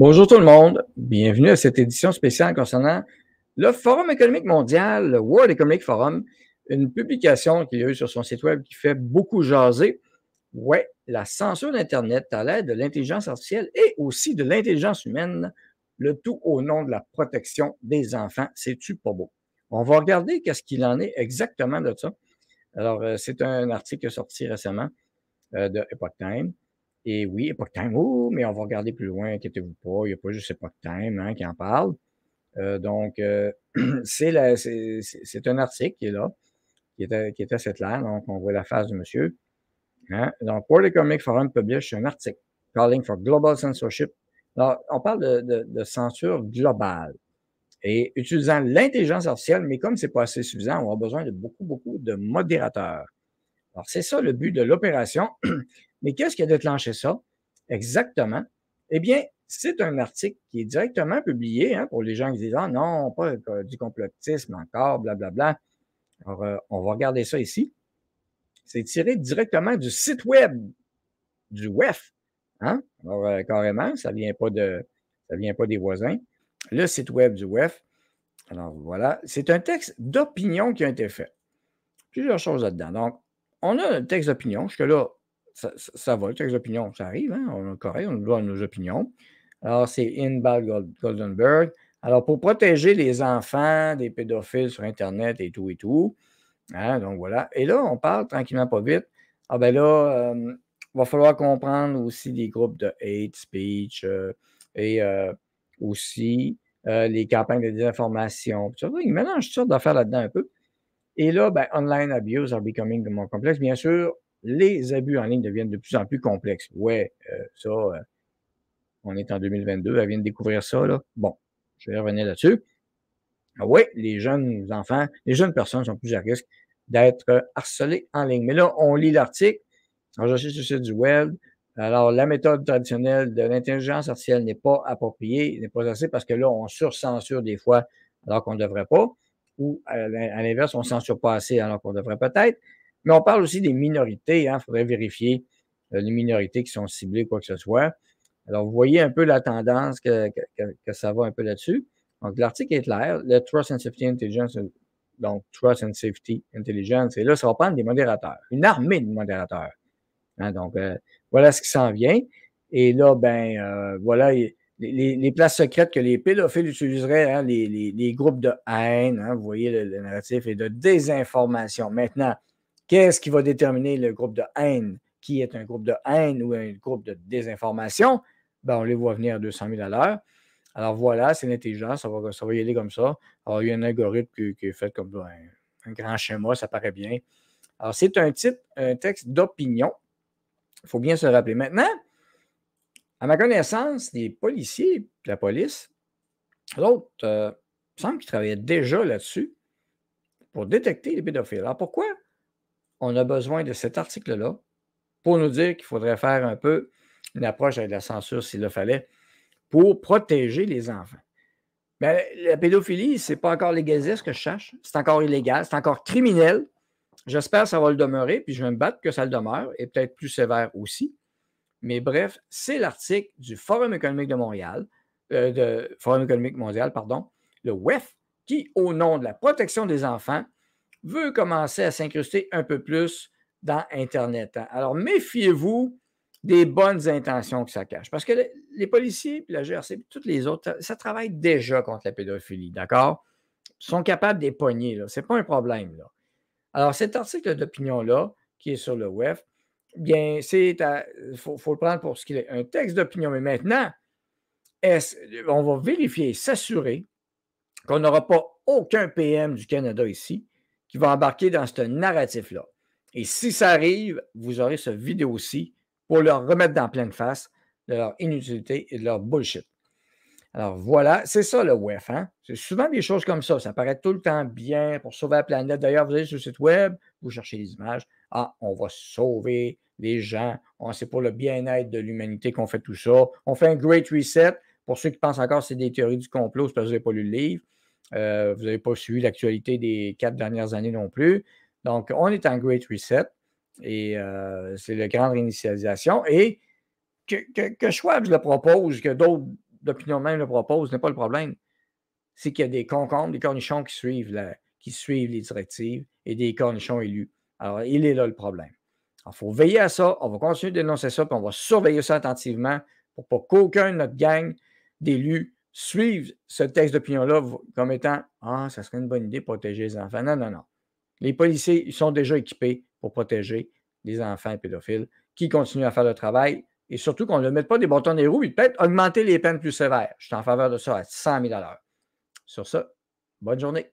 Bonjour tout le monde, bienvenue à cette édition spéciale concernant le Forum économique mondial, le World Economic Forum, une publication qu'il y a eu sur son site web qui fait beaucoup jaser. Ouais, la censure d'Internet à l'aide de l'intelligence artificielle et aussi de l'intelligence humaine, le tout au nom de la protection des enfants. C'est-tu pas beau? On va regarder qu'est-ce qu'il en est exactement de ça. Alors, euh, c'est un article sorti récemment euh, de Epoch Time. Et oui, Epoch Time, oh, mais on va regarder plus loin, inquiétez-vous pas, il n'y a pas juste Epoch Time hein, qui en parle. Euh, donc, euh, c'est un article qui est là, qui est, qui est assez clair. Donc, on voit la face du monsieur. Hein? Donc, World Economic Forum publish un article calling for global censorship. Alors, on parle de, de, de censure globale et utilisant l'intelligence artificielle, mais comme c'est pas assez suffisant, on a besoin de beaucoup, beaucoup de modérateurs. Alors, c'est ça le but de l'opération. Mais qu'est-ce qui a déclenché ça? Exactement. Eh bien, c'est un article qui est directement publié hein, pour les gens qui disent Ah non, pas du complotisme encore, blablabla. Alors, euh, on va regarder ça ici. C'est tiré directement du site web du WEF. Hein? Alors, euh, carrément, ça ne vient, pas de, ça vient pas des voisins. Le site web du WEF. Alors, voilà. C'est un texte d'opinion qui a été fait. Plusieurs choses là-dedans. Donc, on a un texte d'opinion. Jusque-là, ça, va, le texte d'opinion, ça arrive, hein? on est correct, on doit nos opinions. Alors, c'est Inbal Goldenberg. Alors, pour protéger les enfants des pédophiles sur Internet et tout et tout. Hein, donc voilà. Et là, on parle tranquillement pas vite. Ah ben là, il euh, va falloir comprendre aussi des groupes de hate speech euh, et euh, aussi les campagnes de désinformation. Il mélange toutes sortes d'affaires là-dedans un peu. Et là, ben, online abuse are becoming more complex. Bien sûr, les abus en ligne deviennent de plus en plus complexes. Ouais, euh, ça, euh, on est en 2022, elle vient de découvrir ça, là. Bon, je vais revenir là-dessus. Oui, les jeunes enfants, les jeunes personnes sont plus à risque d'être harcelées en ligne. Mais là, on lit l'article. Alors, je suis sur le site du web. Alors, la méthode traditionnelle de l'intelligence artificielle n'est pas appropriée, n'est pas assez parce que là, on surcensure des fois alors qu'on ne devrait pas. Ou à l'inverse, on ne censure pas assez alors qu'on devrait peut-être. Mais on parle aussi des minorités. Il hein, faudrait vérifier euh, les minorités qui sont ciblées, quoi que ce soit. Alors, vous voyez un peu la tendance que, ça va un peu là-dessus. Donc, l'article est clair. Le Trust and Safety Intelligence, donc Trust and Safety Intelligence, et là, ça va prendre des modérateurs, une armée de modérateurs. Hein, donc, euh, voilà ce qui s'en vient. Et là, ben, euh, voilà les, places secrètes que les pédophiles utiliseraient, hein, les, groupes de haine, vous voyez le narratif, et de désinformation. Maintenant, Qu'est-ce qui va déterminer le groupe de haine? Qui est un groupe de haine ou un groupe de désinformation? Ben, on les voit venir à 200 000 à l'heure. Alors voilà, c'est l'intelligence, ça va, ça va y aller comme ça. Alors, il y a un algorithme qui, est fait comme un, grand schéma, ça paraît bien. Alors, c'est un titre, un texte d'opinion. Il faut bien se rappeler. Maintenant, à ma connaissance, les policiers, la police, l'autre, euh, il semble qu'ils travaillaient déjà là-dessus pour détecter les pédophiles. Alors pourquoi on a besoin de cet article-là pour nous dire qu'il faudrait faire un peu une approche avec la censure s'il le fallait pour protéger les enfants. Mais la pédophilie, ce n'est pas encore légalisé ce que je cherche. C'est encore illégal, c'est encore criminel. J'espère que ça va le demeurer, puis je vais me battre que ça le demeure, et peut-être plus sévère aussi. Mais bref, c'est l'article du Forum économique de Montréal, euh, Forum économique mondial, pardon, le WEF, qui, au nom de la protection des enfants, veut commencer à s'incruster un peu plus dans Internet. Hein. Alors, méfiez-vous des bonnes intentions que ça cache. Parce que les policiers, puis la GRC, puis toutes les autres, ça, travaille déjà contre la pédophilie, d'accord? Ils sont capables des poignées, Ce n'est pas un problème, là. Alors, cet article d'opinion-là, qui est sur le web, bien, c'est il faut, le prendre pour ce qu'il est, un texte d'opinion. Mais maintenant, on va vérifier, s'assurer qu'on n'aura pas aucun PM du Canada ici qui va embarquer dans ce narratif-là. Et si ça arrive, vous aurez ce vidéo aussi pour leur remettre dans pleine face de leur inutilité et de leur bullshit. Alors voilà, c'est ça le WEF. Hein? C'est souvent des choses comme ça. Ça paraît tout le temps bien pour sauver la planète. D'ailleurs, vous allez sur le site web, vous cherchez les images. Ah, on va sauver les gens. C'est pour le bien-être de l'humanité qu'on fait tout ça. On fait un great reset. Pour ceux qui pensent encore que c'est des théories du complot, c'est parce que vous n'avez pas lu le livre. Euh, vous n'avez pas suivi l'actualité des quatre dernières années non plus. Donc, on est en Great Reset et euh, c'est la grande réinitialisation. Et que, que, Schwab le propose, que d'autres d'opinion même le propose, n'est pas le problème. C'est qu'il y a des concombres, des cornichons qui suivent, qui suivent les directives et des cornichons élus. Alors, il est là le problème. Il faut veiller à ça. On va continuer de dénoncer ça, puis on va surveiller ça attentivement pour pas qu'aucun de notre gang d'élus suive ce texte d'opinion-là comme étant Ah, ça serait une bonne idée de protéger les enfants. Non, non, non. Les policiers ils sont déjà équipés pour protéger les enfants pédophiles qui continuent à faire le travail et surtout qu'on ne mette pas des bâtons des roues et peut-être augmenter les peines plus sévères. Je suis en faveur de ça à 100 000 Sur ça, bonne journée.